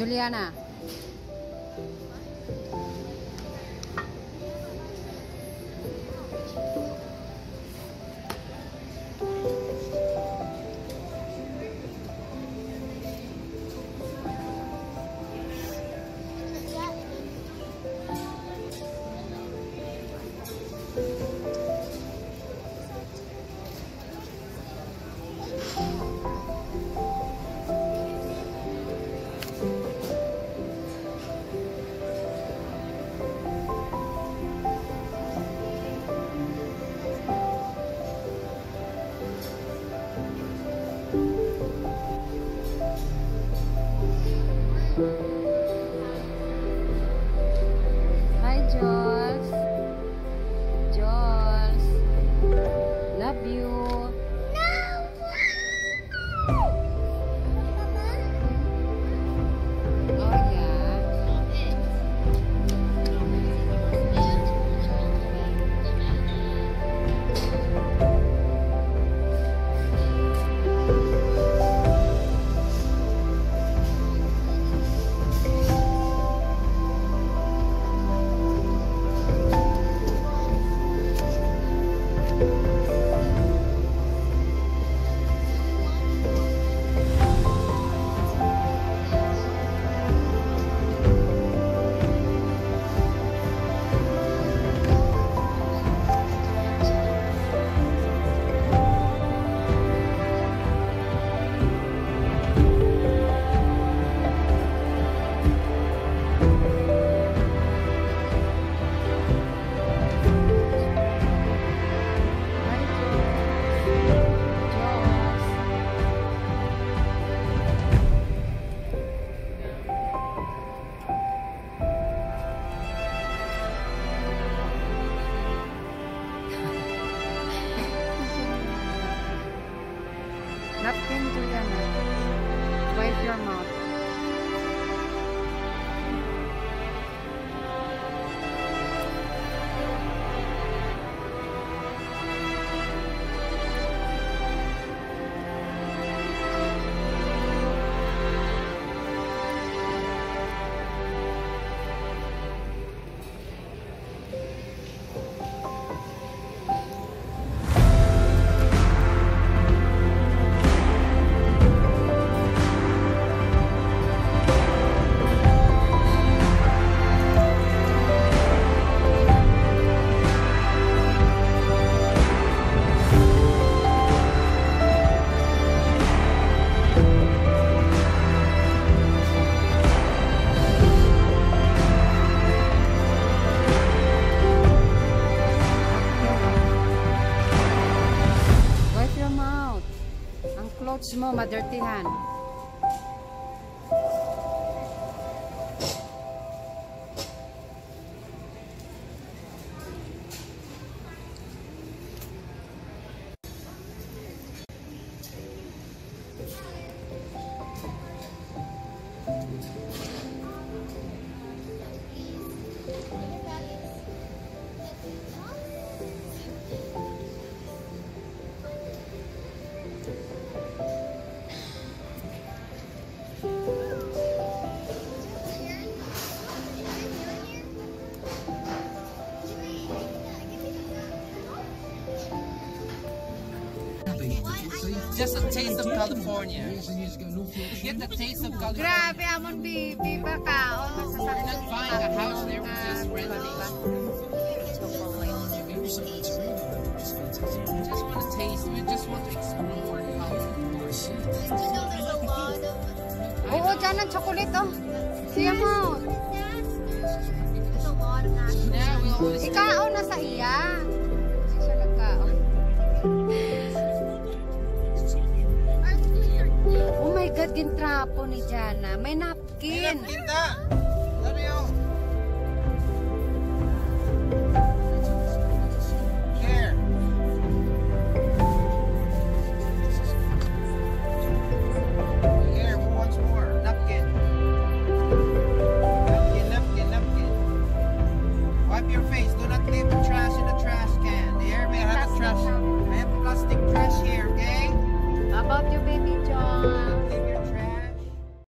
Juliana. Mo, madirtihan. Just a taste of California. Get the taste of California. Grabe, amon bibi ba ka? Oh, We're not buying a house there, we're just renting. We just want to taste, we just want to explore California. Oo, dyan ang chocolate, oh. Siya mo. Now we always Ikao na sa iya. At gintrapo ni Jana. May napkin. May napkin na. Sariyo. Here. More. Napkin. Napkin, napkin, napkin. Wipe your face. Do not leave trash in the trash can. Here, may have a trash. I have plastic trash here, okay? How about you, baby John?